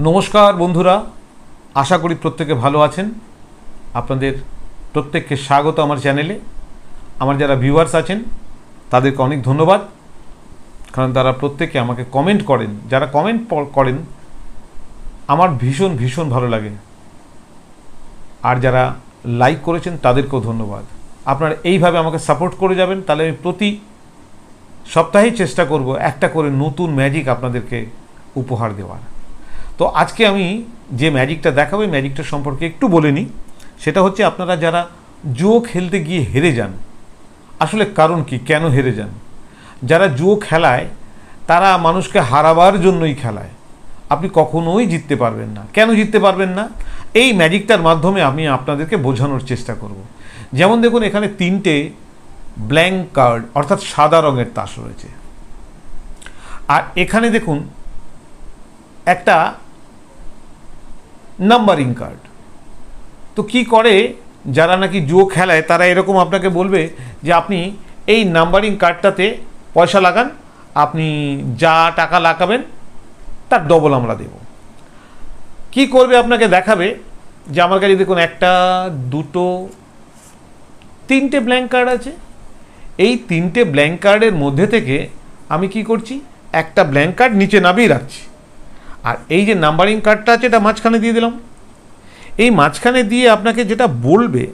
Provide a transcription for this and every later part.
নমস্কার বন্ধুরা, আশা করি প্রত্যেকে ভালো আছেন। আপনাদের প্রত্যেককে স্বাগত আমার চ্যানেলে। আমার যারা ভিউয়ার্স আছেন, তাদেরকে অনেক ধন্যবাদ। কারণ তারা প্রত্যেকে আমাকে কমেন্ট করেন। যারা কমেন্ট করেন, আমার ভীষণ ভীষণ ভালো লাগে। আর যারা লাইক করেছেন, তাদেরকেও ধন্যবাদ। আপনারা এইভাবে আমাকে সাপোর্ট করে যাবেন, তাহলে আমি প্রতি সপ্তাহেই চেষ্টা করব একটা করে নতুন ম্যাজিক আপনাদেরকে উপহার দেওয়ার। তো আজকে আমি যে ম্যাজিকটা দেখাবো, এই ম্যাজিকটা সম্পর্কে একটু বলে নিই। সেটা হচ্ছে আপনারা যারা জুয়ো খেলতে গিয়ে হেরে যান, আসলে কারণ কি, কেন হেরে যান? যারা জুয়ো খেলায়, তারা মানুষকে হারাবার জন্যই খেলায়। আপনি কখনোই জিততে পারবেন না। কেন জিততে পারবেন না? এই ম্যাজিকটার মাধ্যমে আমি আপনাদেরকে বোঝানোর চেষ্টা করব। যেমন দেখুন, এখানে তিনটে ব্ল্যাঙ্ক কার্ড, অর্থাৎ সাদা রঙের তাস রয়েছে। আর এখানে দেখুন, একটা নাম্বারিং কার্ড তো কি করে? যারা নাকি জুয়ো খেলায়, তারা এরকম আপনাকে বলবে যে আপনি এই নাম্বারিং কার্ডটাতে পয়সা লাগান, আপনি যা টাকা লাগাবেন, তার ডবল আমরা দেব। কি করবে আপনাকে দেখাবে? যে আমার কাছে দেখুন একটা, দুটো, তিনটে ব্ল্যাঙ্ক কার্ড আছে। এই তিনটে ব্ল্যাঙ্ক কার্ডের মধ্যে থেকে আমি কি করছি? একটা ব্ল্যাঙ্ক কার্ড নিচে নামিয়ে রাখছি। আর এই যে নাম্বারিং কার্ডটা আছে, এটা মাঝখানে দিয়ে দিলাম। এই মাঝখানে দিয়ে আপনাকে যেটা বলবে,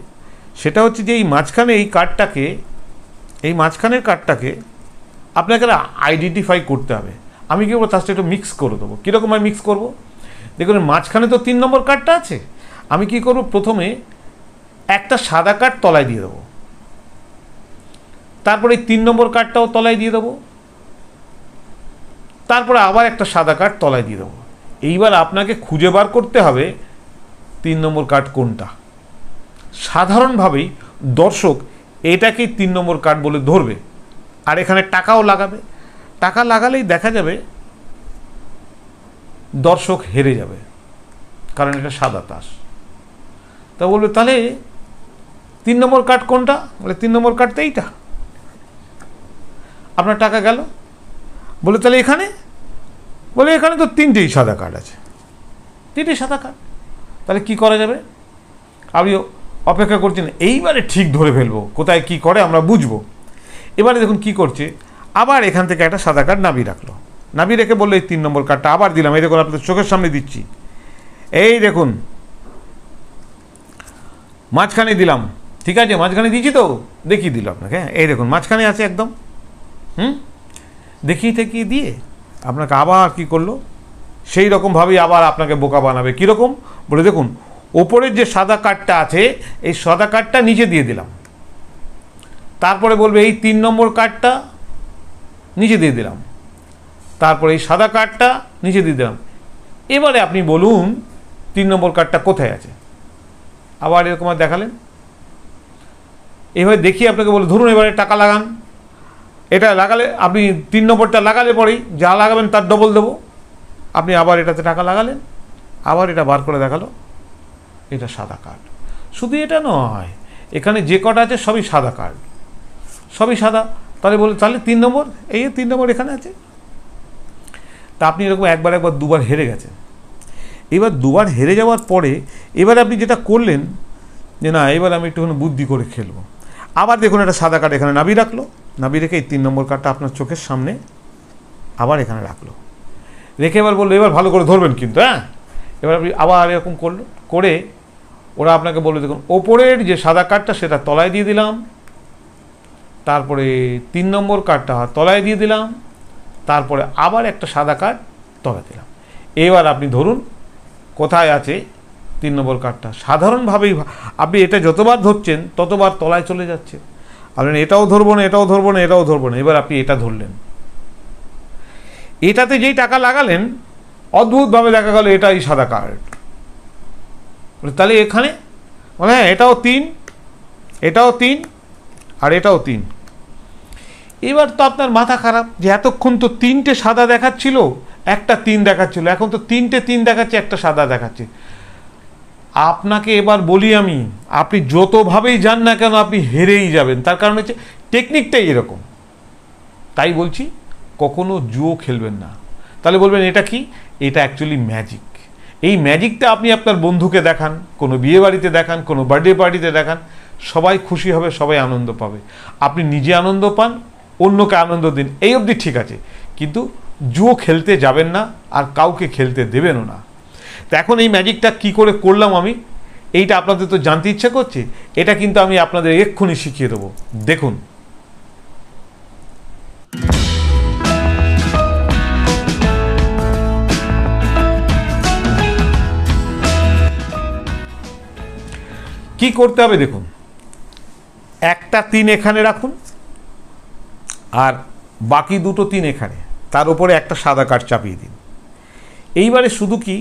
সেটা হচ্ছে যে এই মাঝখানে এই কার্ডটাকে, এই মাঝখানের কার্ডটাকে আপনাকে আইডেন্টিফাই করতে হবে। আমি কী করব? তার সাথে একটু মিক্স করে দেবো। কীরকম আমি মিক্স করব? দেখুন, মাঝখানে তো তিন নম্বর কার্ডটা আছে। আমি কি করব? প্রথমে একটা সাদা কার্ড তলায় দিয়ে দেবো। তারপরে এই তিন নম্বর কার্ডটাও তলায় দিয়ে দেবো। তারপরে আবার একটা সাদা কার্ড তলায় দিয়ে দেবো। এইবার আপনাকে খুঁজে বার করতে হবে তিন নম্বর কার্ড কোনটা। সাধারণভাবেই দর্শক এটাকেই তিন নম্বর কার্ড বলে ধরবে। আর এখানে টাকাও লাগাবে। টাকা লাগালেই দেখা যাবে দর্শক হেরে যাবে, কারণ এটা সাদা তাস। তা বলবে, তাহলে তিন নম্বর কার্ড কোনটা? বলে, তিন নম্বর কার্ড তো এইটা। আপনার টাকা গেল। বলে, তাহলে এখানে বলে, এখানে তো তিনটেই সাদা কার্ড আছে। তিনটেই সাদা কার্ড তাহলে কি করা যাবে? আপনি অপেক্ষা করছেন এইবারে ঠিক ধরে ফেলব, কোথায় কি করে আমরা বুঝব। এবারে দেখুন কি করছে। আবার এখান থেকে একটা সাদা কার্ড নাবি রাখল। নাবি রেখে বলল, এই তিন নম্বর কার্ডটা আবার দিলাম। এই দেখুন আপনাদের চোখের সামনে দিচ্ছি। এই দেখুন, মাঝখানে দিলাম। ঠিক আছে, মাঝখানে দিচ্ছি তো? দেখিয়ে দিল আপনাকে। হ্যাঁ এই দেখুন, মাঝখানে আছে একদম। হুম? দেখিয়ে টেকিয়ে দিয়ে আপনাকে আবার কি করল? সেই রকমভাবেই আবার আপনাকে বোকা বানাবে। কীরকম বলে দেখুন, ওপরের যে সাদা কার্ডটা আছে, এই সাদা কার্ডটা নিচে দিয়ে দিলাম। তারপরে বলবে, এই তিন নম্বর কার্ডটা নিচে দিয়ে দিলাম। তারপরে এই সাদা কার্ডটা নিচে দিয়ে দিলাম। এবারে আপনি বলুন, তিন নম্বর কার্ডটা কোথায় আছে? আবার এরকম আর দেখালেন? এভাবে দেখিয়ে আপনাকে বলে, ধরুন এবারে টাকা লাগান। এটা লাগালে, আপনি তিন নম্বরটা লাগালে পরেই যা লাগাবেন তার ডবল দেবো। আপনি আবার এটাতে টাকা লাগালেন, আবার এটা বার করে দেখাল। এটা সাদা কার্ড শুধু এটা নয়, এখানে যে কটা আছে সবই সাদা কার্ড সবই সাদা। তাহলে বলে, তাহলে তিন নম্বর, এই তিন নম্বর এখানে আছে। তা আপনি এরকম একবার একবার দুবার হেরে গেছেন। এবার দুবার হেরে যাওয়ার পরে, এবার আপনি যেটা করলেন, যে না, এবার আমি একটুখানি বুদ্ধি করে খেলব। আবার দেখুন একটা সাদা কার্ড এখানে নাবি রাখল। নাবি রেখে এই তিন নম্বর কার্ডটা আপনার চোখের সামনে আবার এখানে রাখল। রেখে এবার বলল, এবার ভালো করে ধরবেন কিন্তু হ্যাঁ? এবার আপনি আবার এরকম করল, করে ওরা আপনাকে বলল, দেখুন, ওপরের যে সাদা কার্ডটা সেটা তলায় দিয়ে দিলাম, তারপরে তিন নম্বর কার্ডটা তলায় দিয়ে দিলাম, তারপরে আবার একটা সাদা কার্ড তলায় দিলাম। এবার আপনি ধরুন, কোথায় আছে তিন নম্বর কার্ডটা? সাধারণভাবেই আপনি এটা যতবার ধরছেন, ততবার তলায় চলে যাচ্ছে। আপনি এটাও ধরবো না, এটাও ধরবো না, এটাও ধরবো না। এবার আপনি এটা ধরলেন। এটাতে যেই টাকা লাগালেন, অদ্ভুতভাবে দেখা গেল এটাই সাদা কার্ড তাহলে এখানে? মানে হ্যাঁ এটাও তিন এটাও তিন, আর এটাও তিন। এবার তো আপনার মাথা খারাপ যে এতক্ষণ তো তিনটে সাদা দেখাচ্ছিল, একটা তিন দেখাচ্ছিল। এখন তো তিনটে তিন দেখাচ্ছে, একটা সাদা দেখাচ্ছে। আপনাকে এবার বলি আমি, আপনি যতভাবেই যান না কেন আপনি হেরেই যাবেন। তার কারণ হচ্ছে টেকনিকটাই এরকম। তাই বলছি, কখনো জুয়ো খেলবেন না। তাহলে বলবেন, এটা কি? এটা অ্যাকচুয়ালি ম্যাজিক এই ম্যাজিকটা আপনি আপনার বন্ধুকে দেখান, কোনো বিয়ে বাড়িতে দেখান, কোনো বার্থডে পার্টিতে দেখান, সবাই খুশি হবে, সবাই আনন্দ পাবে। আপনি নিজে আনন্দ পান, অন্যকে আনন্দ দিন, এই অবধি ঠিক আছে। কিন্তু জুয়ো খেলতে যাবেন না, আর কাউকে খেলতে দেবেনও না। তো এখন এই ম্যাজিকটা কি করে করলাম আমি? এইটা আপনাদের তো জানতে ইচ্ছে করছে। এটা কিন্তু আমি আপনাদের এক্ষুনি শিখিয়ে দেবো। দেখুন। কি করতে হবে দেখুন। একটা তিন এখানে রাখুন, আর বাকি দুটো তিন এখানে। তার উপরে একটা সাদা কাঠ চাপিয়ে দিন। এইবারে শুধু কি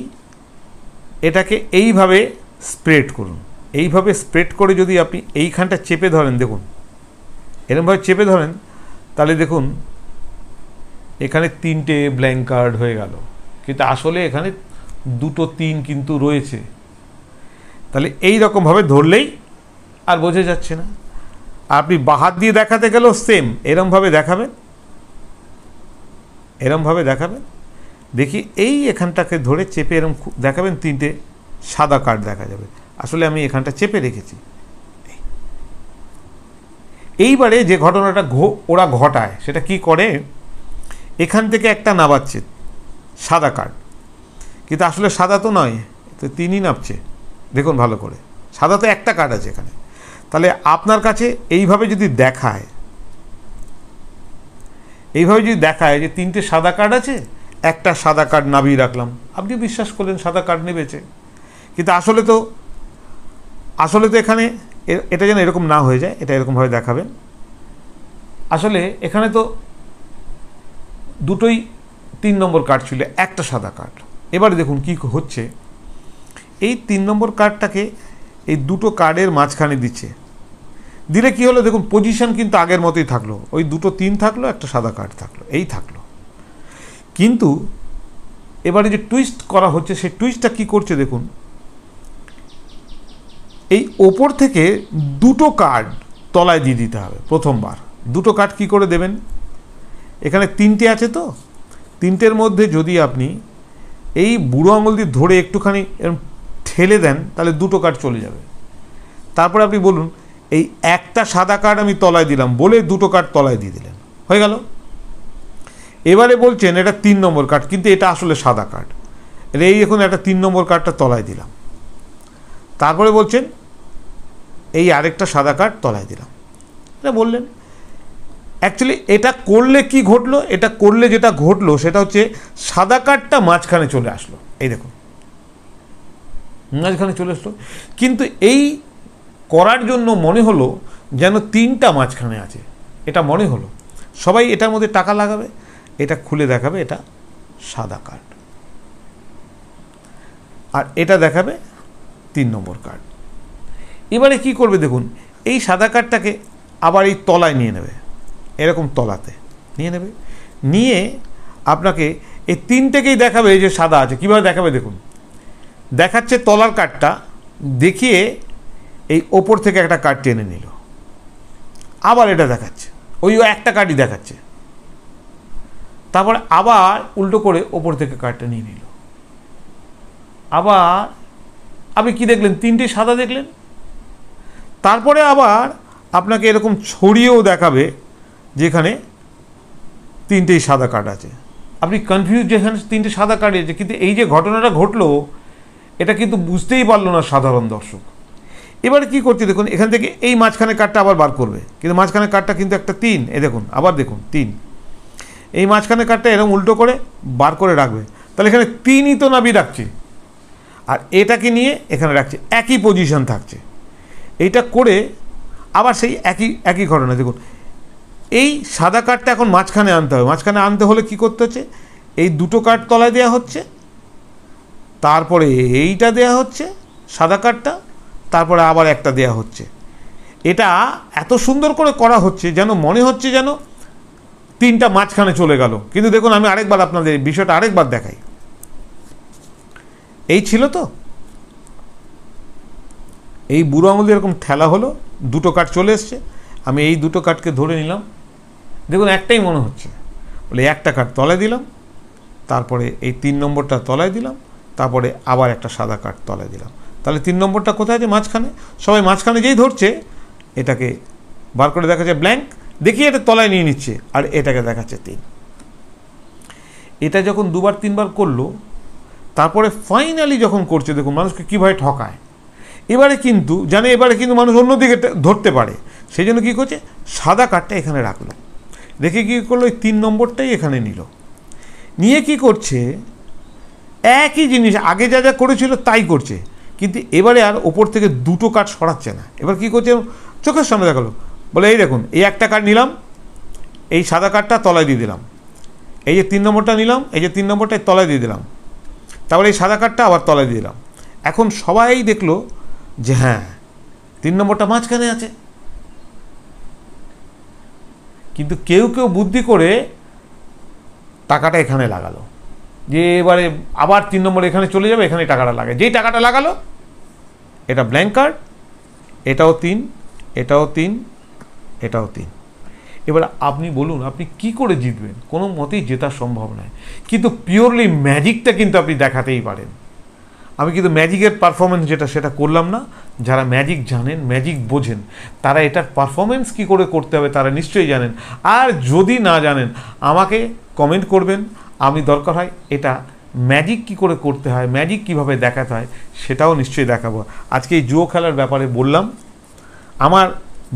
এটাকে এইভাবে স্প্রেড করুন। এইভাবে স্প্রেড করে যদি আপনি এইখানটা চেপে ধরেন, দেখুন। এরমভাবে চেপে ধরেন, তাহলে দেখুন, এখানে তিনটে ব্ল্যাঙ্ক কার্ড হয়ে গেল। কিন্তু আসলে এখানে দুটো তিন কিন্তু রয়েছে। তাহলে এই রকমভাবে ধরলেই আর বোঝা যাচ্ছে না। আপনি বাহাত দিয়ে দেখাতে গেলেও সেম এরমভাবে দেখাবেন। এরমভাবে দেখাবেন। দেখি এই এখানটাকে ধরে চেপে এরম দেখাবেন তিনটে সাদা কার্ড দেখা যাবে। আসলে আমি এখানটা চেপে রেখেছি। এইবারে যে ঘটনাটা ওরা ঘটায়, সেটা কি করে? এখান থেকে একটা নাবাচ্ছে সাদা কার্ড। কিন্তু আসলে সাদা তো নয়, তো তিনই নাবছে দেখুন ভালো করে, সাদা তো একটা কার্ড আছে এখানে। তাহলে আপনার কাছে এইভাবে যদি দেখায়, এইভাবে যদি দেখায় যে তিনটে সাদা কার্ড আছে একটা সাদা কার্ড নাবিয়ে রাখলাম। আপনি বিশ্বাস করলেন সাদা কার্ড নেবেছে কিন্তু আসলে তো আসলে তো এখানে এটা যেন এরকম না হয়ে যায়, এটা এরকমভাবে দেখাবেন। আসলে এখানে তো দুটোই তিন নম্বর কার্ড ছিল, একটা সাদা কার্ড এবারে দেখুন কি হচ্ছে। এই তিন নম্বর কার্ডটাকে এই দুটো কার্ডের মাঝখানে দিচ্ছে। দিলে কি হলো? দেখুন পজিশন কিন্তু আগের মতোই থাকল। ওই দুটো তিন থাকল, একটা সাদা কার্ড থাকল, এই থাকল। কিন্তু এবারে যে টুইস্ট করা হচ্ছে, সেই টুইস্টটা কি করছে দেখুন। এই ওপর থেকে দুটো কার্ড তলায় দিয়ে দিতে হবে, প্রথমবার। দুটো কার্ড কি করে দেবেন? এখানে তিনটে আছে তো? তিনটের মধ্যে যদি আপনি এই বুড়ো আঙুল দিয়ে ধরে একটুখানি ঠেলে দেন, তাহলে দুটো কার্ড চলে যাবে। তারপরে আপনি বলুন, এই একটা সাদা কার্ড আমি তলায় দিলাম বলে দুটো কার্ড তলায় দিয়ে দিলেন। হয়ে গেল? এবারে বলছেন এটা তিন নম্বর কার্ড কিন্তু এটা আসলে সাদা কার্ড এই এখন একটা তিন নম্বর কার্ডটা তলায় দিলাম। তারপরে বলছেন, এই আরেকটা সাদা কার্ড তলায় দিলাম। এটা বললেন। অ্যাকচুয়ালি এটা করলে কি ঘটলো? এটা করলে যেটা ঘটলো, সেটা হচ্ছে সাদা কার্ডটা মাঝখানে চলে আসলো। এই দেখুন। মাঝখানে চলে আসলো। কিন্তু এই করার জন্য মনে হলো যেন তিনটা মাঝখানে আছে। এটা মনে হলো। সবাই এটার মধ্যে টাকা লাগাবে। এটা খুলে দেখাবে, এটা সাদা কার্ড আর এটা দেখাবে তিন নম্বর কার্ড এবারে কি করবে দেখুন, এই সাদা কার্ডটাকে আবার এই তলায় নিয়ে নেবে, এরকম তলাতে নিয়ে নেবে। নিয়ে আপনাকে এই তিনটেকেই দেখাবে যে সাদা আছে, কীভাবে দেখাবে দেখুন। দেখাচ্ছে তলার কার্ডটা দেখিয়ে এই ওপর থেকে একটা কার্ড টেনে নিল। আবার এটা দেখাচ্ছে, ওই একটা কার্ডই দেখাচ্ছে। তারপরে আবার উল্টো করে ওপর থেকে কার্ডটা নিয়ে নিল। আবার আপনি কি দেখলেন? তিনটে সাদা দেখলেন? তারপরে আবার আপনাকে এরকম ছড়িয়েও দেখাবে যেখানে তিনটেই সাদা কার্ড আছে। আপনি কনফিউজ যেখানে তিনটে সাদা কার্ড আছে, কিন্তু এই যে ঘটনাটা ঘটলো, এটা কিন্তু বুঝতেই পারল না সাধারণ দর্শক। এবারে কি করছে দেখুন, এখান থেকে এই মাঝখানে কার্ডটা আবার বার করবে। কিন্তু মাঝখানে কার্ডটা কিন্তু একটা তিন। এ দেখুন, আবার দেখুন, তিন। এই মাঝখানে কার্ডটা এরকম উল্টো করে বার করে রাখবে। তাহলে এখানে তিনই তো নাবি রাখছে। আর এটাকে নিয়ে এখানে রাখছে। একই পজিশন থাকছে। এইটা করে আবার সেই একই একই ঘটনা। দেখুন, এই সাদা কাঠটা এখন মাঝখানে আনতে হবে। মাঝখানে আনতে হলে কি করতে হচ্ছে? এই দুটো কাঠ তলায় দেওয়া হচ্ছে। তারপরে এইটা দেয়া হচ্ছে, সাদা কাঠটা তারপরে আবার একটা দেয়া হচ্ছে। এটা এত সুন্দর করে করা হচ্ছে, যেন মনে হচ্ছে যেন তিনটা মাঝখানে চলে গেল। কিন্তু দেখুন, আমি আরেকবার আপনাদের বিষয়টা আরেকবার দেখাই। এই ছিল তো? এই বুড়ো আঙুল এরকম ঠেলা হলো, দুটো কাঠ চলে এসছে। আমি এই দুটো কাঠকে ধরে নিলাম। দেখুন, একটাই মনে হচ্ছে। বলে, একটা কাঠ তলায় দিলাম, তারপরে এই তিন নম্বরটা তলায় দিলাম, তারপরে আবার একটা সাদা কাঠ তলায় দিলাম। তাহলে তিন নম্বরটা কোথায় আছে? মাঝখানে। সবাই মাঝখানে যেই ধরছে, এটাকে বার করে দেখা যায় ব্ল্যাঙ্ক দেখি এটা তলায় নিয়ে নিচ্ছে, আর এটাকে দেখাচ্ছে তিন। এটা যখন দুবার, তিনবার করল, তারপরে ফাইনালি যখন করছে, দেখুন মানুষকে কীভাবে ঠকায়। এবারে কিন্তু, জানে এবারে কিন্তু মানুষ অন্যদিকে ধরতে পারে। সেই জন্য কী করছে? সাদা কাঠটা এখানে রাখল। দেখে কী করল? ওই তিন নম্বরটাই এখানে নিল। নিয়ে কি করছে? একই জিনিস, আগে যা যা করেছিল তাই করছে। কিন্তু এবারে আর ওপর থেকে দুটো কাঠ সরাচ্ছে না। এবার কি করছে? চোখের সামনে দেখাল। বলে, এই দেখুন, এই একটা কার্ড নিলাম, এই সাদা কার্ডটা তলায় দিয়ে দিলাম। এই যে তিন নম্বরটা নিলাম, এই যে তিন নম্বরটাই তলায় দিয়ে দিলাম। তারপরে এই সাদা কার্ডটা আবার তলায় দিয়ে দিলাম। এখন সবাই দেখল যে হ্যাঁ তিন নম্বরটা মাঝখানে আছে। কিন্তু কেউ কেউ বুদ্ধি করে টাকাটা এখানে লাগালো। যে এবারে আবার তিন নম্বর এখানে চলে যাবে, এখানে টাকাটা লাগে। যেই টাকাটা লাগালো, এটা ব্ল্যাঙ্ক কার্ড এটাও তিন এটাও তিন এটাও তিন। এবার আপনি বলুন, আপনি কি করে জিতবেন? কোনো মতেই জেতা সম্ভব নয়। কিন্তু পিওরলি ম্যাজিকটা কিন্তু আপনি দেখাতেই পারেন। আমি কিন্তু ম্যাজিকের পারফরমেন্স যেটা, সেটা করলাম না। যারা ম্যাজিক জানেন ম্যাজিক বোঝেন, তারা এটার পারফরমেন্স কি করে করতে হবে তারা নিশ্চয়ই জানেন। আর যদি না জানেন, আমাকে কমেন্ট করবেন। আমি দরকার হয় এটা ম্যাজিক কি করে করতে হয় ম্যাজিক কীভাবে দেখাতে হয়, সেটাও নিশ্চয়ই দেখাবো। আজকে এই জুয়ো খেলার ব্যাপারে বললাম। আমার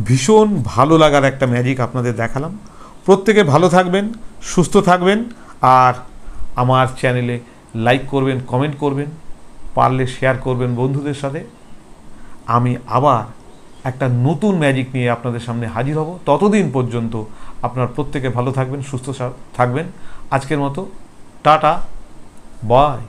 ভীষণ ভালো লাগার একটা ম্যাজিক আপনাদের দেখালাম। প্রত্যেকে ভালো থাকবেন, সুস্থ থাকবেন, আর আমার চ্যানেলে লাইক করবেন কমেন্ট করবেন, পারলে শেয়ার করবেন বন্ধুদের সাথে। আমি আবার একটা নতুন ম্যাজিক নিয়ে আপনাদের সামনে হাজির হব। ততদিন পর্যন্ত আপনার প্রত্যেকে ভালো থাকবেন, সুস্থ থাকবেন। আজকের মতো, টাটা বাই